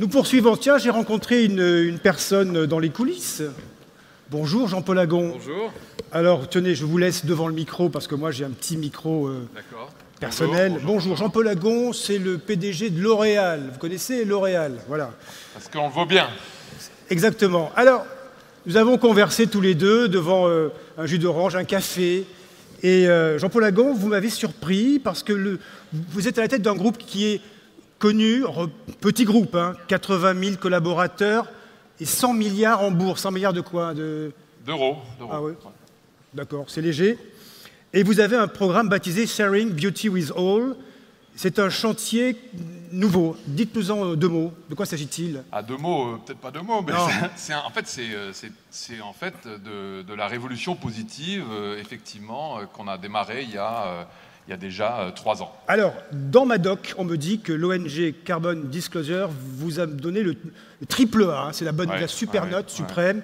nous poursuivons. Tiens, j'ai rencontré une, une personne dans les coulisses. Bonjour Jean-Paul Agon. Bonjour. Alors tenez, je vous laisse devant le micro parce que moi j'ai un petit micro euh, personnel. Bonjour, Bonjour, Jean-Paul Agon, c'est le PDG de L'Oréal. Vous connaissez L'Oréal? Voilà. Parce qu'on le vaut bien. Exactement. Alors, nous avons conversé tous les deux devant euh, un jus d'orange, un café. Et euh, Jean-Paul Agon, vous m'avez surpris parce que le- vous êtes à la tête d'un groupe qui est connu, petit groupe, hein, 80 000 collaborateurs et 100 milliards en bourse. 100 milliards de quoi? De... D'euros. d'euros. Ah. D'accord, c'est léger. Et vous avez un programme baptisé Sharing Beauty with All. C'est un chantier nouveau. Dites-nous en deux mots. De quoi s'agit-il? À deux mots, euh, peut-être pas deux mots, mais Non. c'est- en fait, c'est euh, en fait de, de la révolution positive, euh, effectivement, euh, qu'on a démarré il y a, euh, il y a déjà euh, trois ans. Alors, dans ma doc, on me dit que l'ONG Carbon Disclosure vous a donné le, le triple A, hein, c'est la, bonne, Ouais, la super ouais, note ouais. suprême,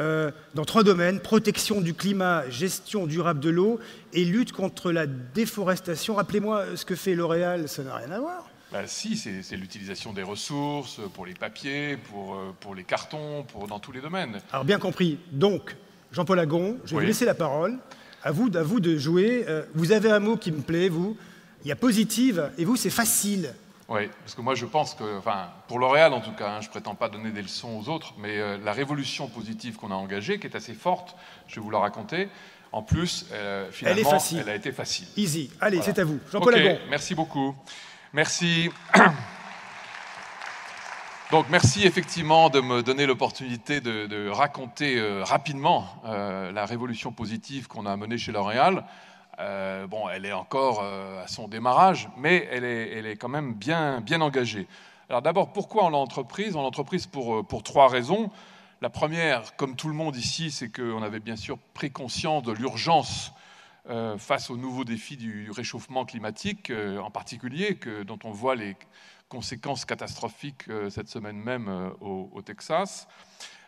euh, dans trois domaines protection du climat, gestion durable de l'eau et lutte contre la déforestation. Rappelez-moi euh, ce que fait L'Oréal, ça n'a rien à voir. Bah, si, c'est l'utilisation des ressources pour les papiers, pour, pour les cartons, pour, dans tous les domaines. Alors, bien compris. Donc, Jean-Paul Agon, je vais Oui. vous laisser la parole. À vous, à vous de jouer. Euh, vous avez un mot qui me plaît, vous. Il y a positive, et vous, c'est facile. Oui, parce que moi je pense que, enfin, pour L'Oréal en tout cas, hein, je prétends pas donner des leçons aux autres, mais euh, la révolution positive qu'on a engagée, qui est assez forte, je vais vous la raconter. En plus, euh, finalement, facile. elle a été facile. Easy. Allez, Voilà. c'est à vous. Jean-Paul Ok, Agon. Merci beaucoup. Merci. Donc merci effectivement de me donner l'opportunité de, raconter euh, rapidement euh, la révolution positive qu'on a menée chez L'Oréal. Euh, bon, elle est encore à son démarrage, mais elle est, elle est quand même bien, bien engagée. Alors d'abord, pourquoi on l'a entreprise? On l'a entreprise pour, pour trois raisons. La première, comme tout le monde ici, c'est qu'on avait bien sûr pris conscience de l'urgence euh, face aux nouveaux défis du réchauffement climatique, euh, en particulier, que, dont on voit les conséquences catastrophiques euh, cette semaine même au, Texas.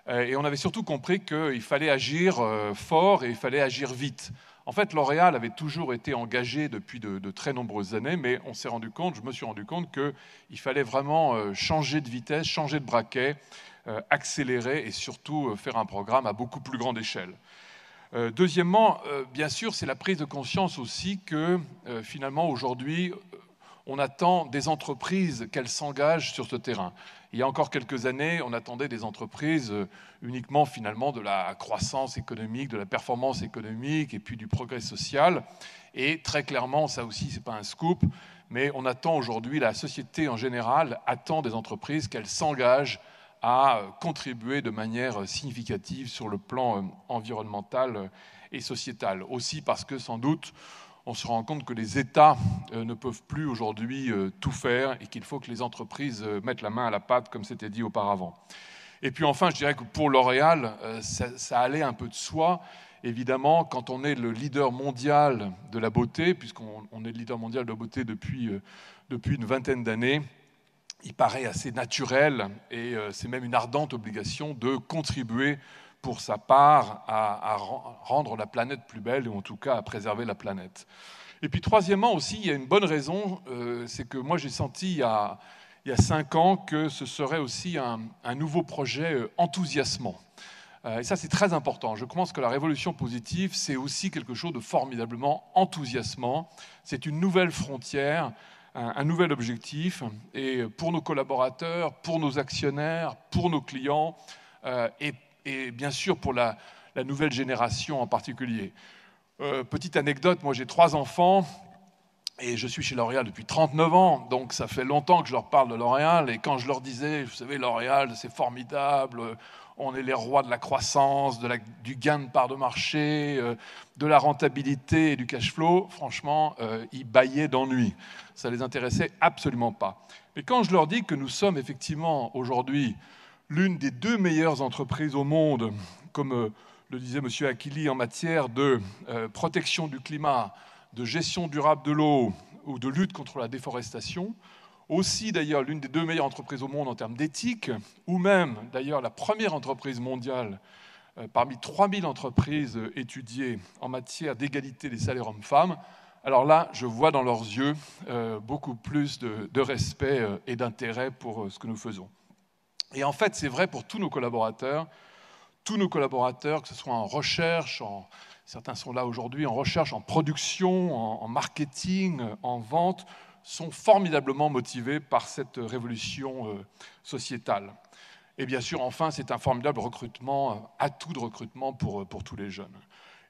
Et on avait surtout compris qu'il fallait agir fort et il fallait agir vite. En fait, L'Oréal avait toujours été engagé depuis de, de très nombreuses années, mais on s'est rendu compte, je me suis rendu compte qu'il fallait vraiment changer de vitesse, changer de braquet, accélérer et surtout faire un programme à beaucoup plus grande échelle. Euh, deuxièmement, euh, bien sûr, c'est la prise de conscience aussi que euh, finalement aujourd'hui, on attend des entreprises qu'elles s'engagent sur ce terrain. Il y a encore quelques années, on attendait des entreprises uniquement finalement de la croissance économique, de la performance économique et puis du progrès social. Et très clairement, ça aussi, c'est pas un scoop, mais on attend aujourd'hui, la société en général attend des entreprises qu'elles s'engagent à euh, contribuer de manière euh, significative sur le plan euh, environnemental et sociétal. Aussi parce que sans doute, on se rend compte que les États ne peuvent plus aujourd'hui tout faire et qu'il faut que les entreprises mettent la main à la pâte, comme c'était dit auparavant. Et puis enfin, je dirais que pour L'Oréal, ça, allait un peu de soi. Évidemment, quand on est le leader mondial de la beauté, puisqu'on on est le leader mondial de la beauté depuis, depuis une vingtaine d'années, il paraît assez naturel et euh, c'est même une ardente obligation de contribuer pour sa part à, à ren- rendre la planète plus belle ou en tout cas à préserver la planète. Et puis troisièmement aussi, il y a une bonne raison, euh, c'est que moi j'ai senti il y, a, il y a cinq ans que ce serait aussi un, nouveau projet euh, enthousiasmant. Et ça c'est très important. Je pense que la révolution positive, c'est aussi quelque chose de formidablement enthousiasmant. C'est une nouvelle frontière un, nouvel objectif. Et pour nos collaborateurs, pour nos actionnaires, pour nos clients euh, et, bien sûr pour la, la nouvelle génération en particulier. Euh, petite anecdote, moi j'ai trois enfants et je suis chez L'Oréal depuis 39 ans, donc ça fait longtemps que je leur parle de L'Oréal. Et quand je leur disais, vous savez, L'Oréal c'est formidable, on est les rois de la croissance, de du gain de part de marché, euh, de la rentabilité et du cash flow, franchement, euh, ils bâillaient d'ennui. Ça ne les intéressait absolument pas. Mais quand je leur dis que nous sommes effectivement aujourd'hui l'une des deux meilleures entreprises au monde, comme euh, le disait M. Akili, en matière de protection du climat, de gestion durable de l'eau ou de lutte contre la déforestation, aussi d'ailleurs l'une des deux meilleures entreprises au monde en termes d'éthique, ou même d'ailleurs la première entreprise mondiale euh, parmi 3000 entreprises euh, étudiées en matière d'égalité des salaires hommes-femmes, alors là, je vois dans leurs yeux euh, beaucoup plus de, respect et d'intérêt pour ce que nous faisons. Et en fait, c'est vrai pour tous nos collaborateurs. Tous nos collaborateurs, que ce soit en recherche, certains sont là aujourd'hui, en recherche, en production, en, marketing, en vente, sont formidablement motivés par cette révolution euh, sociétale. Et bien sûr, enfin, c'est un formidable recrutement, euh, atout de recrutement pour, euh, pour tous les jeunes.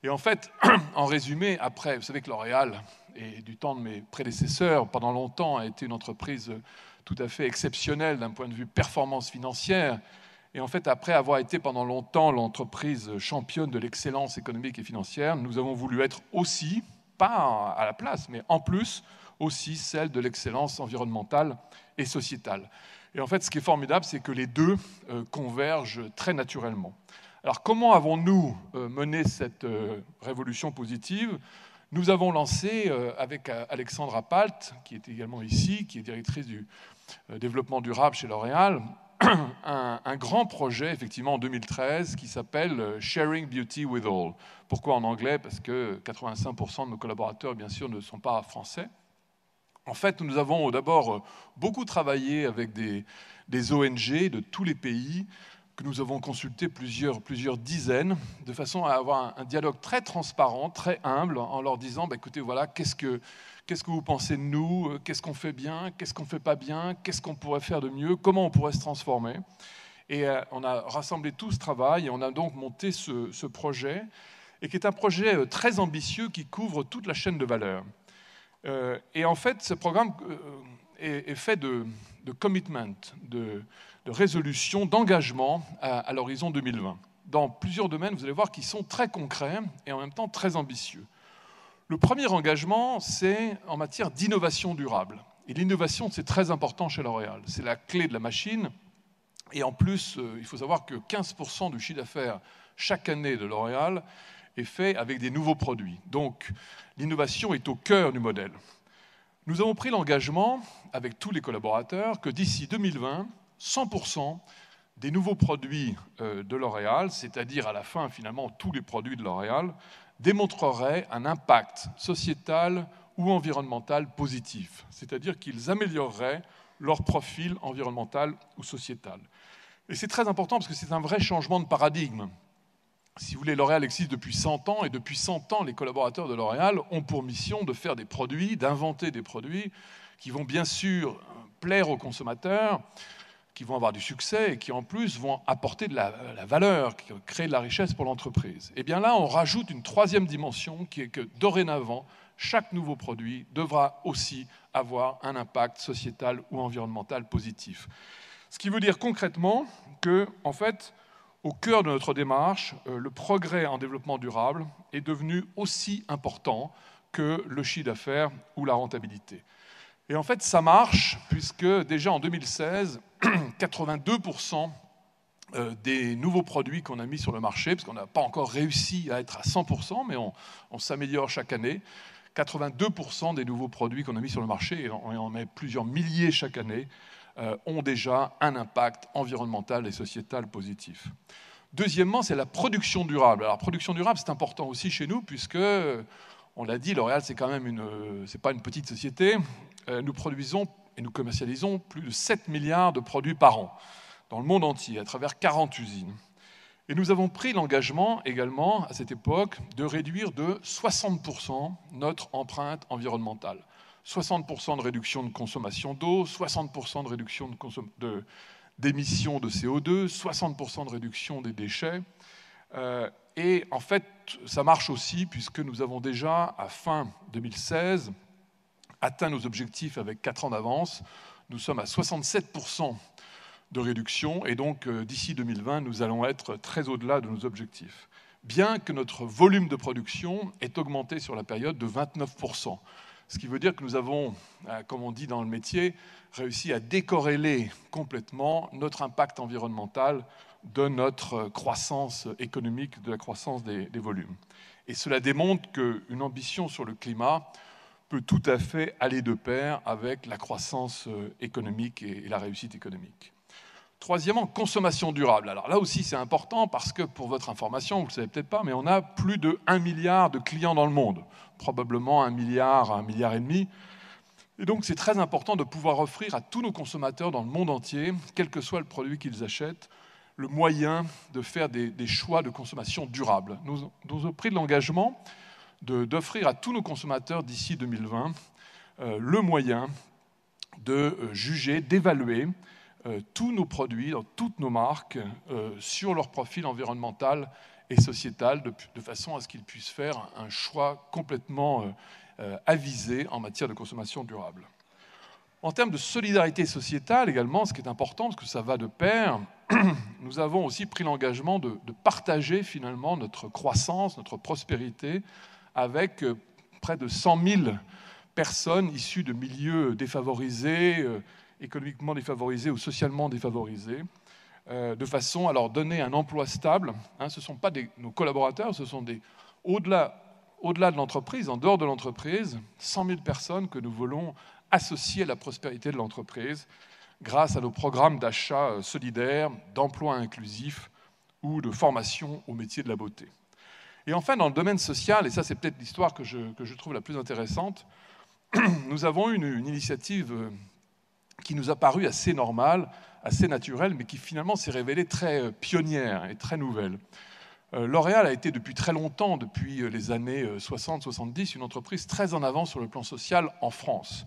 Et en fait, en résumé, après, vous savez que L'Oréal, et du temps de mes prédécesseurs, pendant longtemps, a été une entreprise tout à fait exceptionnelle d'un point de vue performance financière. Et en fait, après avoir été pendant longtemps l'entreprise championne de l'excellence économique et financière, nous avons voulu être aussi, pas à la place, mais en plus, aussi celle de l'excellence environnementale et sociétale. Et en fait, ce qui est formidable, c'est que les deux euh, convergent très naturellement. Alors, comment avons-nous euh, mené cette euh, révolution positive? Nous avons lancé, avec Alexandra Palt, qui est également ici, qui est directrice du développement durable chez L'Oréal, un, grand projet, effectivement, en 2013, qui s'appelle Sharing Beauty with All. Pourquoi en anglais? Parce que 85% de nos collaborateurs, bien sûr, ne sont pas français. En fait, nous avons d'abord euh, beaucoup travaillé avec des, ONG de tous les pays que nous avons consulté plusieurs, dizaines, de façon à avoir un, dialogue très transparent, très humble, en leur disant, bah, écoutez, voilà, qu'est-ce que, vous pensez de nous, euh, qu'est-ce qu'on fait bien, qu'est-ce qu'on ne fait pas bien, qu'est-ce qu'on pourrait faire de mieux, comment on pourrait se transformer. Et euh, on a rassemblé tout ce travail et on a donc monté ce, ce projet, et qui est un projet très ambitieux qui couvre toute la chaîne de valeur. Euh, et en fait, ce programme euh, est, fait de, commitment, de, résolution, d'engagement à, l'horizon 2020. Dans plusieurs domaines, vous allez voir, qui sont très concrets et en même temps très ambitieux. Le premier engagement, c'est en matière d'innovation durable. Et l'innovation, c'est très important chez L'Oréal. C'est la clé de la machine. Et en plus, euh, il faut savoir que 15% du chiffre d'affaires chaque année de L'Oréal est fait avec des nouveaux produits. Donc l'innovation est au cœur du modèle. Nous avons pris l'engagement, avec tous les collaborateurs, que d'ici 2020, 100% des nouveaux produits euh, de L'Oréal, c'est-à-dire à la fin finalement tous les produits de L'Oréal, démontreraient un impact sociétal ou environnemental positif, c'est-à-dire qu'ils amélioreraient leur profil environnemental ou sociétal. Et c'est très important parce que c'est un vrai changement de paradigme si vous voulez, L'Oréal existe depuis 100 ans et depuis 100 ans, les collaborateurs de L'Oréal ont pour mission de faire des produits, d'inventer des produits qui vont bien sûr plaire aux consommateurs, qui vont avoir du succès et qui en plus vont apporter de la, valeur, qui créer de la richesse pour l'entreprise. Et eh bien là, on rajoute une troisième dimension qui est que dorénavant, chaque nouveau produit devra aussi avoir un impact sociétal ou environnemental positif. Ce qui veut dire concrètement que, en fait, au cœur de notre démarche, euh, le progrès en développement durable est devenu aussi important que le chiffre d'affaires ou la rentabilité. Et en fait, ça marche puisque déjà en 2016, 82% euh, des nouveaux produits qu'on a mis sur le marché, parce qu'on n'a pas encore réussi à être à 100%, mais on, s'améliore chaque année, 82% des nouveaux produits qu'on a mis sur le marché, et on en met plusieurs milliers chaque année, ont déjà un impact environnemental et sociétal positif. Deuxièmement, c'est la production durable. Alors, production durable, c'est important aussi chez nous, puisque, on l'a dit, L'Oréal, c'est quand même une, c'est pas une petite société. Euh, nous produisons et nous commercialisons plus de 7 milliards de produits par an dans le monde entier, à travers 40 usines. Et nous avons pris l'engagement également, à cette époque, de réduire de 60% notre empreinte environnementale. 60% de réduction de consommation d'eau, 60% de réduction d'émissions de, CO2, 60% de réduction des déchets. Euh, et en fait, ça marche aussi puisque nous avons déjà, à fin 2016, atteint nos objectifs avec 4 ans d'avance. Nous sommes à 67% de réduction et donc euh, d'ici 2020, nous allons être très au-delà de nos objectifs. Bien que notre volume de production ait augmenté sur la période de 29%. Ce qui veut dire que nous avons, euh, comme on dit dans le métier, réussi à décorréler complètement notre impact environnemental de notre croissance économique, de la croissance des, volumes. Et cela démontre qu'une ambition sur le climat peut tout à fait aller de pair avec la croissance euh, économique et la réussite économique. Troisièmement, consommation durable. Alors là aussi, c'est important parce que, pour votre information, vous ne le savez peut-être pas, mais on a plus de 1 milliard de clients dans le monde, probablement 1 milliard, 1 milliard et demi. Et donc c'est très important de pouvoir offrir à tous nos consommateurs dans le monde entier, quel que soit le produit qu'ils achètent, le moyen de faire des, choix de consommation durables. Nous, nous avons pris l'engagement d'offrir à tous nos consommateurs d'ici 2020 euh, le moyen de euh, juger, d'évaluer euh, tous nos produits, dans toutes nos marques, sur leur profil environnemental et sociétal, de, façon à ce qu'ils puissent faire un choix complètement avisé en matière de consommation durable. En termes de solidarité sociétale également, ce qui est important, parce que ça va de pair, nous avons aussi pris l'engagement de, partager finalement notre croissance, notre prospérité avec près de 100 000 personnes issues de milieux défavorisés, euh, économiquement défavorisés ou socialement défavorisés, euh, de façon à leur donner un emploi stable. Hein, ce ne sont pas nos collaborateurs, ce sont des, au-delà, au-delà de l'entreprise, en dehors de l'entreprise, 100 000 personnes que nous voulons associer à la prospérité de l'entreprise grâce à nos programmes d'achat euh, solidaires, d'emploi inclusif ou de formation au métier de la beauté. Et enfin, dans le domaine social, et ça c'est peut-être l'histoire que je, que je trouve la plus intéressante, nous avons une, une initiative euh, qui nous a paru assez normale, assez naturelle, mais qui finalement s'est révélée très euh, pionnière et très nouvelle. Euh, L'Oréal a été depuis très longtemps, depuis les années 60-70, une entreprise très en avant sur le plan social en France.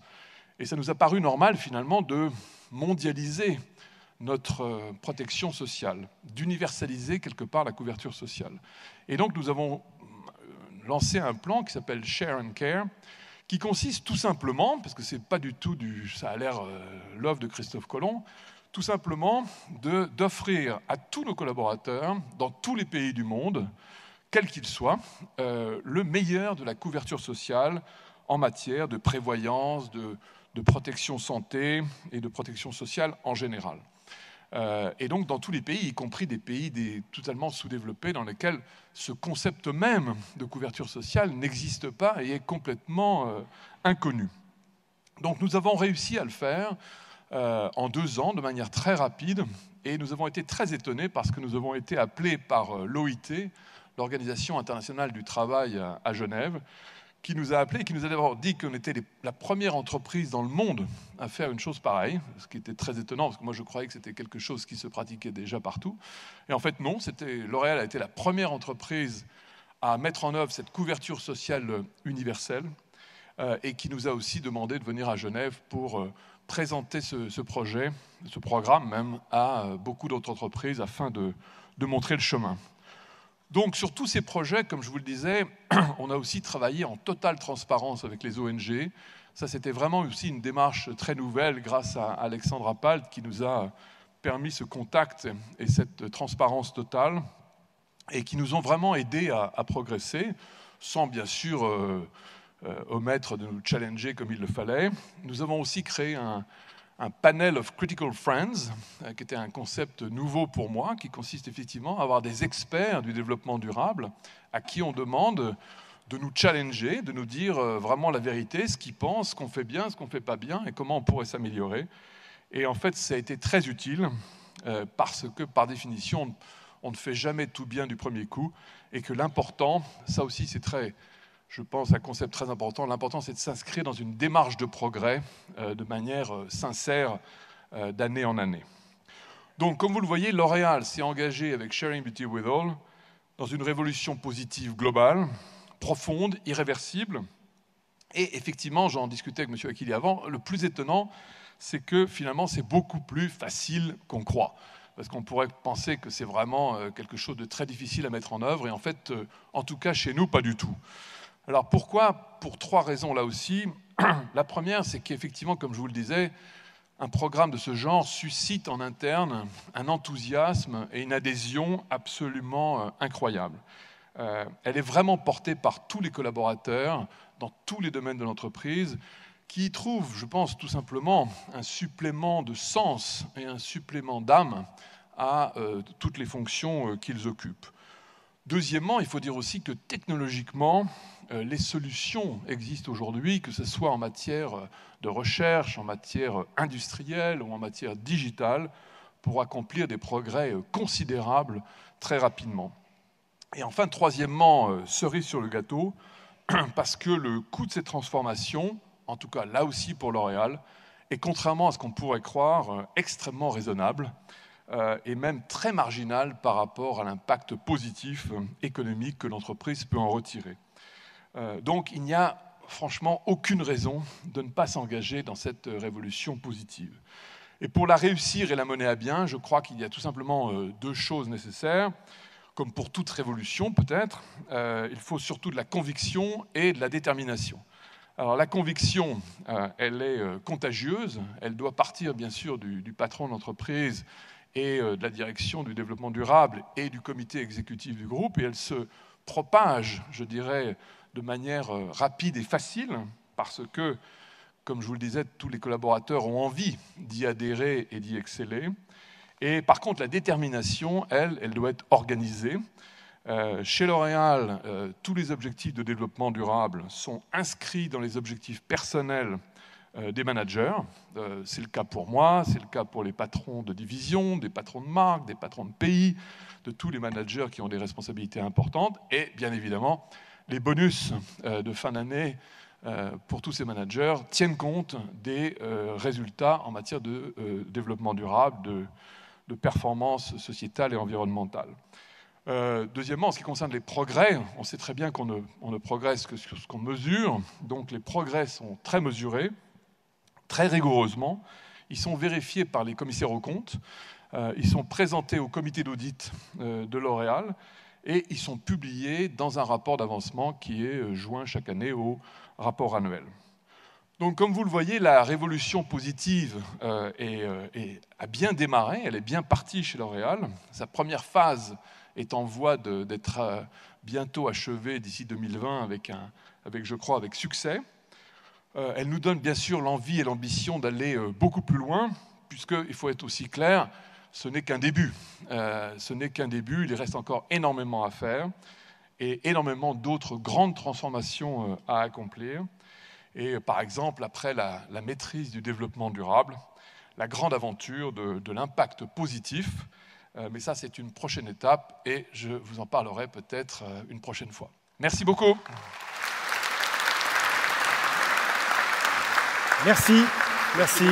Et ça nous a paru normal finalement de mondialiser notre protection sociale, d'universaliser quelque part la couverture sociale. Et donc nous avons lancé un plan qui s'appelle Share and Care, qui consiste tout simplement, parce que c'est pas du tout du, ça a l'air euh, l'offre de Christophe Colomb, tout simplement d'offrir à tous nos collaborateurs dans tous les pays du monde, quels qu'ils soient, euh, le meilleur de la couverture sociale en matière de prévoyance, de protection santé et de protection sociale en général. Euh, et donc dans tous les pays, y compris des pays totalement sous-développés dans lesquels ce concept même de couverture sociale n'existe pas et est complètement euh, inconnu. Donc nous avons réussi à le faire euh, en deux ans de manière très rapide et nous avons été très étonnés parce que nous avons été appelés par l'OIT, l'Organisation internationale du travail à Genève, qui nous a appelés qui nous a d'abord dit qu'on était la première entreprise dans le monde à faire une chose pareille, ce qui était très étonnant, parce que moi je croyais que c'était quelque chose qui se pratiquait déjà partout. Et en fait non, L'Oréal a été la première entreprise à mettre en œuvre cette couverture sociale universelle euh, et qui nous a aussi demandé de venir à Genève pour euh, présenter ce, projet, ce programme même, à euh, beaucoup d'autres entreprises afin de montrer le chemin. Donc sur tous ces projets, comme je vous le disais, on a aussi travaillé en totale transparence avec les ONG. Ça, c'était vraiment aussi une démarche très nouvelle grâce à Alexandre Appalt qui nous a permis ce contact et cette transparence totale et qui nous ont vraiment aidés à, progresser, sans bien sûr euh, euh, omettre de nous challenger comme il le fallait. Nous avons aussi créé un, un panel of critical friends, euh, qui était un concept nouveau pour moi, qui consiste effectivement à avoir des experts du développement durable à qui on demande de nous challenger, de nous dire euh, vraiment la vérité, ce qu'ils pensent, ce qu'on fait bien, ce qu'on ne fait pas bien et comment on pourrait s'améliorer. Et en fait, ça a été très utile euh, parce que, par définition, on ne fait jamais tout bien du premier coup et que l'important, ça aussi c'est très je pense, un concept très important. L'important, c'est de s'inscrire dans une démarche de progrès euh, de manière euh, sincère euh, d'année en année. Donc, comme vous le voyez, L'Oréal s'est engagé avec Sharing Beauty with All dans une révolution positive globale, profonde, irréversible. Et effectivement, j'en discutais avec M. Akili avant, le plus étonnant, c'est que finalement, c'est beaucoup plus facile qu'on croit parce qu'on pourrait penser que c'est vraiment quelque chose de très difficile à mettre en œuvre, et en fait, en tout cas chez nous, pas du tout. Alors pourquoi? Pour trois raisons là aussi. La première, c'est qu'effectivement, comme je vous le disais, un programme de ce genre suscite en interne un enthousiasme et une adhésion absolument euh, incroyable. Euh, elle est vraiment portée par tous les collaborateurs dans tous les domaines de l'entreprise qui y trouvent, je pense, tout simplement un supplément de sens et un supplément d'âme à euh, toutes les fonctions qu'ils occupent. Deuxièmement, il faut dire aussi que technologiquement, les solutions existent aujourd'hui, que ce soit en matière de recherche, en matière industrielle ou en matière digitale, pour accomplir des progrès considérables très rapidement. Et enfin, troisièmement, euh, cerise sur le gâteau, parce que le coût de ces transformations, en tout cas là aussi pour L'Oréal, est contrairement à ce qu'on pourrait croire, extrêmement raisonnable et même très marginal par rapport à l'impact positif économique que l'entreprise peut en retirer. Donc il n'y a franchement aucune raison de ne pas s'engager dans cette révolution positive. Et pour la réussir et la mener à bien, je crois qu'il y a tout simplement euh, deux choses nécessaires. Comme pour toute révolution peut-être, euh, il faut surtout de la conviction et de la détermination. Alors la conviction, euh, elle est contagieuse, elle doit partir bien sûr du, patron de l'entreprise et de la direction du développement durable et du comité exécutif du groupe, et elle se propage, je dirais, de manière rapide et facile, parce que comme je vous le disais, tous les collaborateurs ont envie d'y adhérer et d'y exceller. Et par contre, la détermination, elle, elle doit être organisée. Euh, chez L'Oréal, euh, tous les objectifs de développement durable sont inscrits dans les objectifs personnels euh, des managers. c'est le cas pour moi, c'est le cas pour les patrons de division, des patrons de marque, des patrons de pays, de tous les managers qui ont des responsabilités importantes. Et bien évidemment, les bonus de fin d'année euh, pour tous ces managers tiennent compte des euh, résultats en matière de euh, développement durable, de, performance sociétale et environnementale. deuxièmement, en ce qui concerne les progrès, on sait très bien qu'on ne, ne, progresse que sur ce qu'on mesure, donc les progrès sont très mesurés, très rigoureusement. Ils sont vérifiés par les commissaires aux comptes, ils sont présentés au comité d'audit de L'Oréal et ils sont publiés dans un rapport d'avancement qui est joint chaque année au rapport annuel. Donc, comme vous le voyez, la révolution positive euh, euh, a bien démarré, elle est bien partie chez L'Oréal. Sa première phase est en voie d'être euh, bientôt achevée d'ici 2020 avec, avec, je crois, avec succès. elle nous donne bien sûr l'envie et l'ambition d'aller beaucoup plus loin, puisqu'il faut être aussi clair, ce n'est qu'un début. ce n'est qu'un début, il reste encore énormément à faire et énormément d'autres grandes transformations euh, à accomplir. Et par exemple, après la, maîtrise du développement durable, la grande aventure de, l'impact positif. Euh, mais ça, c'est une prochaine étape et je vous en parlerai peut-être euh, une prochaine fois. Merci beaucoup. Merci. Merci.